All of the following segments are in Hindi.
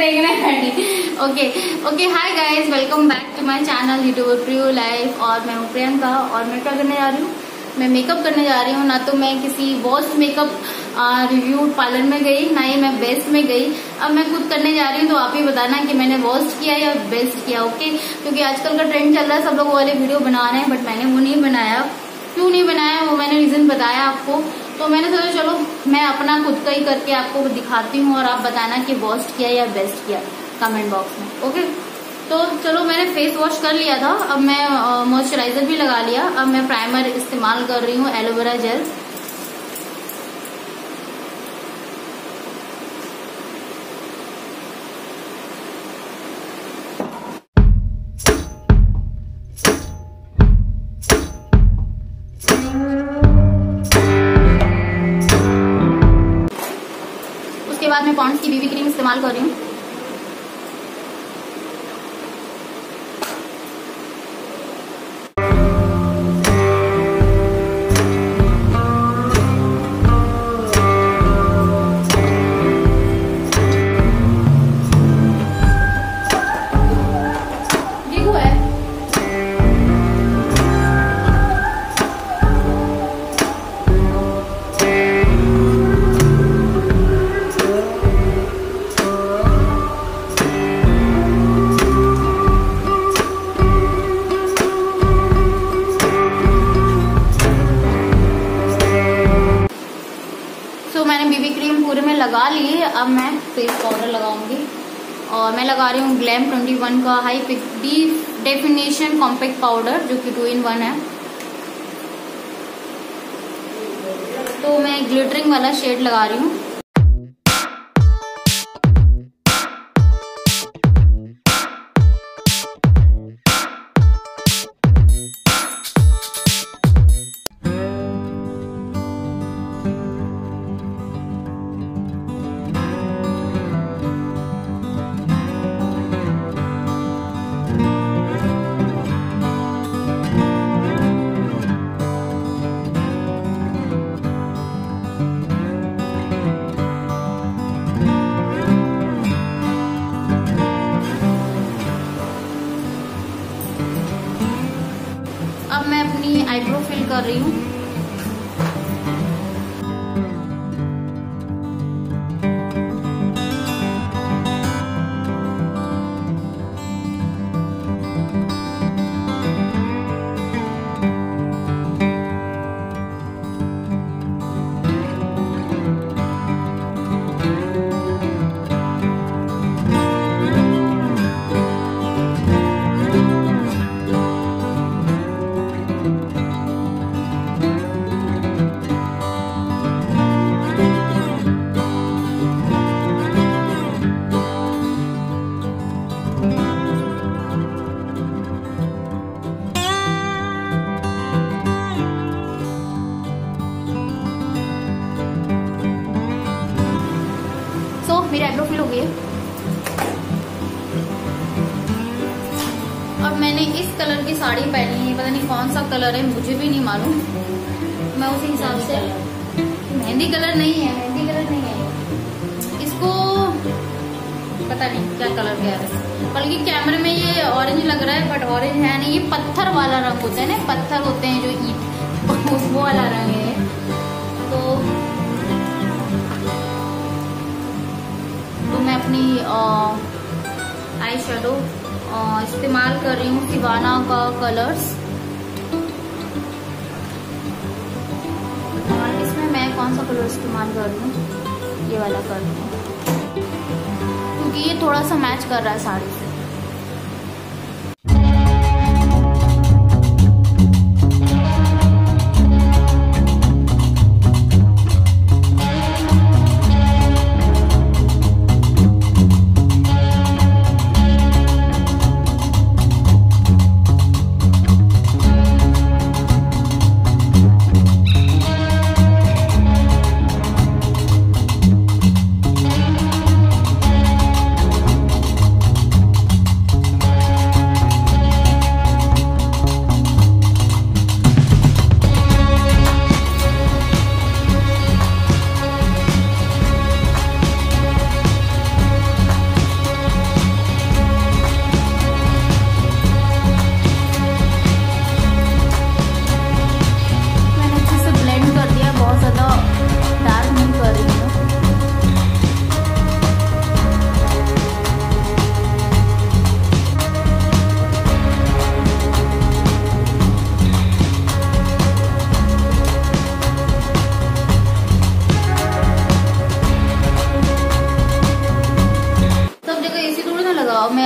देखना okay okay hi guys welcome back to my channel YouTube life और मैं हूँ प्रियंका, और मैं क्या करने जा रही हूँ? मैं मेकअप करने जा रही हूँ, ना तो मैं किसी वॉस्ट मेकअप रिव्यू पार्लर में गई, ना ही मैं बेस्ट में गई। अब मैं खुद करने जा रही हूँ तो आप ही बताना कि मैंने वॉस्ट किया या बेस्ट किया ओके क्योंकि आजकल का ट्रेंड चल रहा है, सब लोग वाले वीडियो बना रहे हैं बट मैंने वो नहीं बनाया। क्यों नहीं बनाया? वो मैंने रीजन बताया आपको। तो मैंने सोचा, चलो, मैं अपना खुद का ही करके आपको दिखाती हूँ और आप बताना कि वॉस्ट किया या बेस्ट किया कमेंट बॉक्स में. ओके तो चलो, मैंने फेस वॉश कर लिया था। अब मैं मॉइस्चराइजर भी लगा लिया। अब मैं प्राइमर इस्तेमाल कर रही हूँ एलोवेरा जेल पॉन्ड्स की बीबी क्रीम इस्तेमाल कर रही हूँ। अब मैं फेस पाउडर लगाऊँगी। और मैं लगा रही हूँ ग्लैम 21 का high pick D definition compact powder जो कि टू इन वन है। तो मैं ग्लिटरिंग वाला शेड लगा रही हूँ। अब मैं अपनी आईब्रो फिल कर रही हूँ। मेरी आईब्रो फिल हो गई है अब मैंने इस कलर की साड़ी पहनी है, पता नहीं कौन सा कलर है, मुझे भी नहीं मालूम। मैं उसी हिसाब से मेहंदी कलर नहीं है, मेहंदी कलर नहीं है। इसको पता नहीं क्या कलर क्या है। बल्कि कैमरे में ये ऑरेंज लग रहा है बट ऑरेंज है नहीं, ये पत्थर वाला रंग होता है ना, पत्थर होते हैं जो ईट वो वाला रंग है। तो मैं अपनी आई शेडो इस्तेमाल कर रही हूँ सिवाना का कलर्स और इसमें मैं कौन सा कलर इस्तेमाल कर रही हूँ? ये वाला कर रही हूँ। क्योंकि ये थोड़ा सा मैच कर रहा है साड़ी से।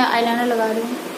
मैं आईलाइनर लगा रही हूँ।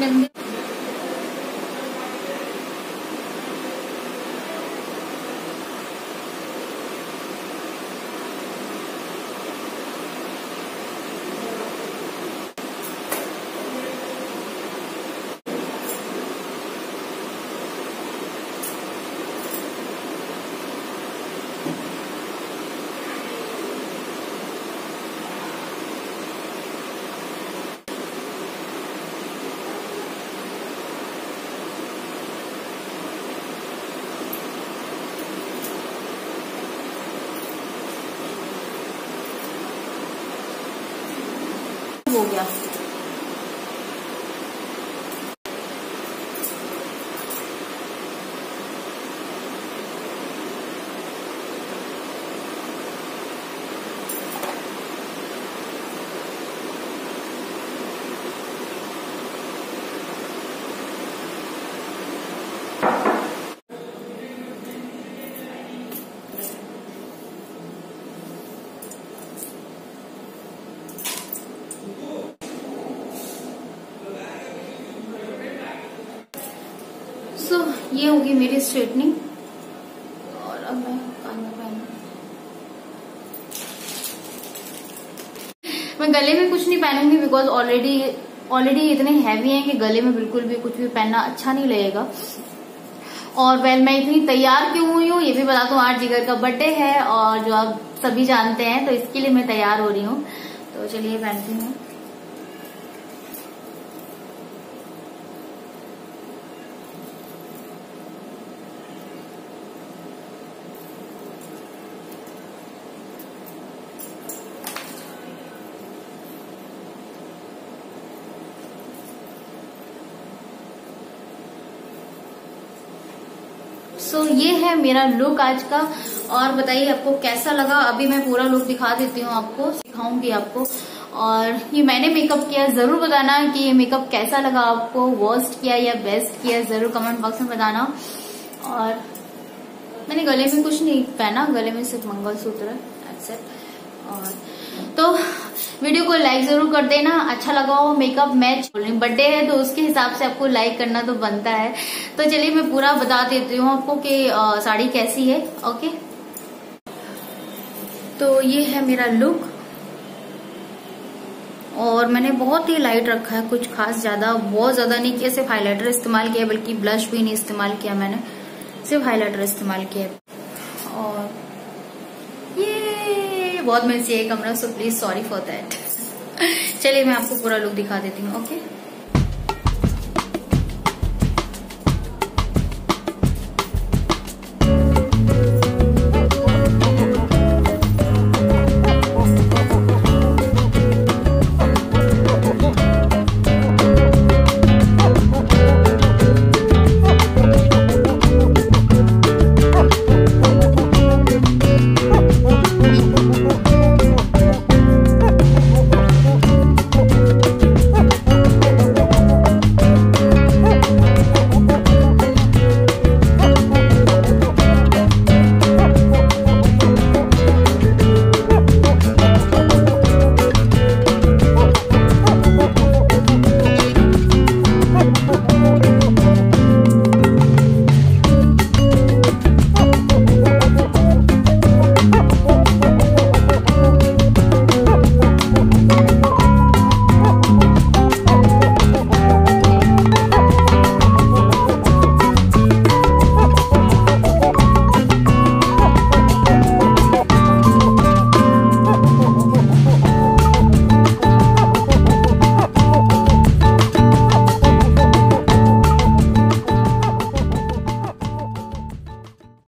mình हो गया। सो, ये होगी मेरी स्ट्रेटनिंग। और अब मैं कान में मैं गले में कुछ नहीं पहनूँगी बिकॉज़ ऑलरेडी ऑलरेडी इतने हैवी हैं कि गले में बिल्कुल भी कुछ भी पहनना अच्छा नहीं लगेगा। और वेल मैं इतनी तैयार क्यों हुई हूँ, ये भी बता दूँ, आज जिगर का बर्थडे है और जो आप सभी जानते हैं तो इसके लिए मैं तैयार हो रही हूँ। तो चलिए पहनती हूँ। सो so, ये है मेरा लुक आज का। और बताइए आपको कैसा लगा? अभी मैं पूरा लुक दिखा देती हूँ आपको सिखाऊँगी आपको। और ये मैंने मेकअप किया ज़रूर बताना कि ये मेकअप कैसा लगा आपको वर्स्ट किया या बेस्ट किया ज़रूर कमेंट बॉक्स में बताना। और मैंने गले में कुछ नहीं पहना गले में सिर्फ़ मंगलसूत्र है और तो वीडियो को लाइक ज़रूर कर देना अच्छा लगा हो मेकअप मैच बर्थडे है तो उसके हिसाब से आपको लाइक करना तो बनता है। तो चलिए मैं पूरा बता देती हूँ आपको कि साड़ी कैसी है ओके तो ये है मेरा लुक और मैंने बहुत ही लाइट रखा है, कुछ खास ज़्यादा, बहुत ज़्यादा नहीं किया, सिर्फ़ हाइलाइटर इस्तेमाल किया, बल्कि ब्लश भी नहीं इस्तेमाल किया मैंने, सिर्फ़ हाइलाइटर इस्तेमाल किया। और बहुत मेसी है कमरा so please sorry for that चलिए, मैं आपको पूरा लुक दिखा देती हूँ ओके